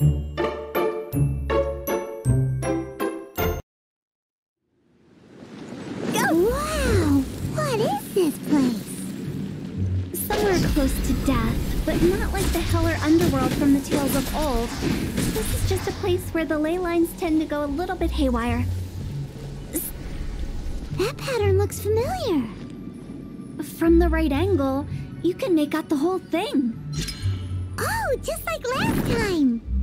Wow! What is this place? Somewhere close to death, but not like the hell or underworld from the tales of old. This is just a place where the ley lines tend to go a little bit haywire. That pattern looks familiar. From the right angle, you can make out the whole thing. Oh, just like last time.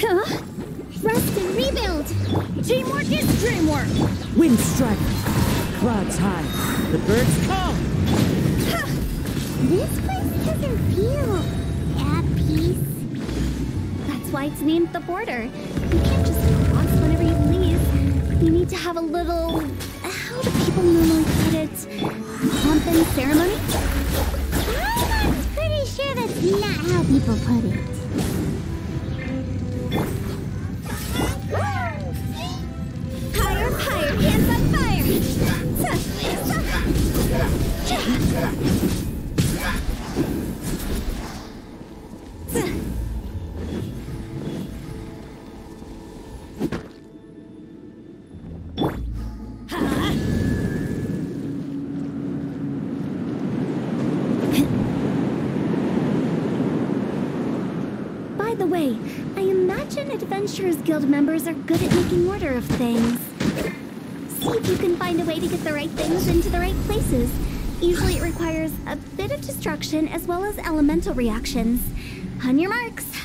Huh? Rest and rebuild. Teamwork is dreamwork! Wind strike. Clouds high. The birds call. This place doesn't feel at peace. That's why it's named the border. You can't just cross whenever you leave. You need to have a little. Uh, how do people normally put it? Pomp and ceremony? People put imagine Adventurers Guild members are good at making order of things. See if you can find a way to get the right things into the right places. Usually it requires a bit of destruction as well as elemental reactions. On your marks.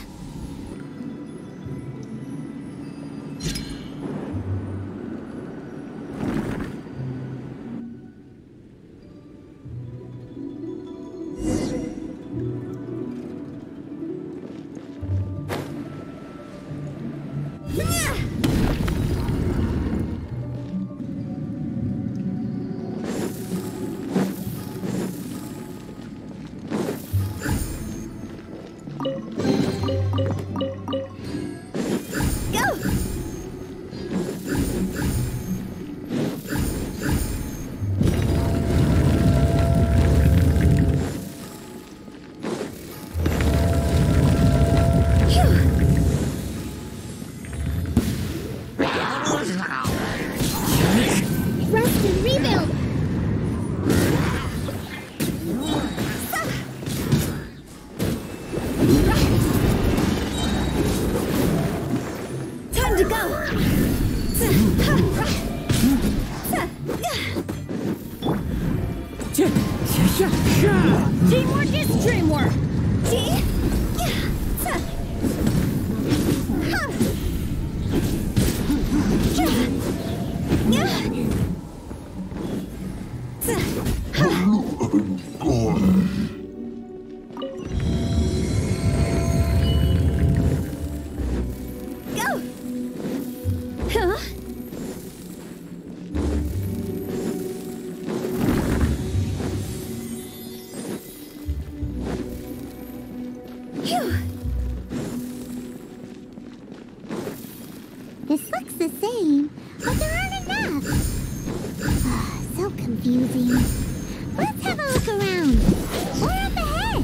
Teamwork is dreamwork! See? Confusing. Let's have a look around. Or up ahead.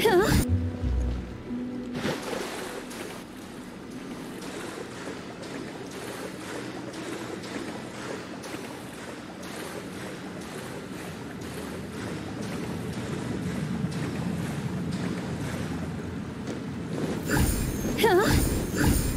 Huh? Huh? Go! Huh?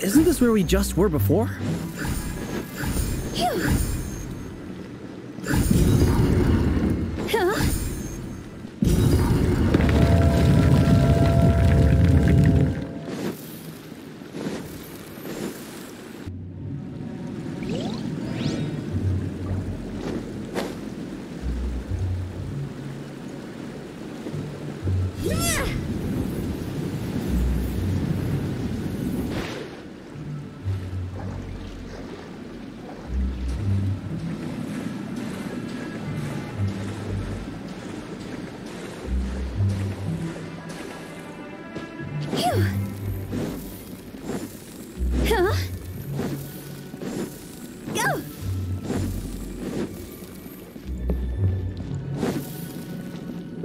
Isn't this where we just were before? Phew. Huh?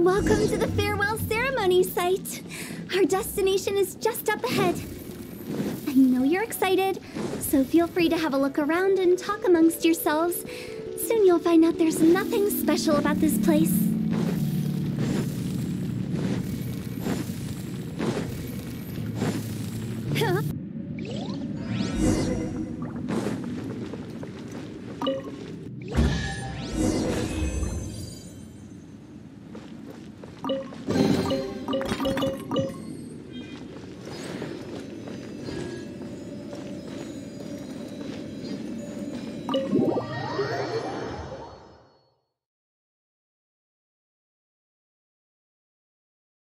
Welcome to the farewell ceremony site. Our destination is just up ahead. I know you're excited, so feel free to have a look around and talk amongst yourselves. Soon you'll find out there's nothing special about this place. Huh?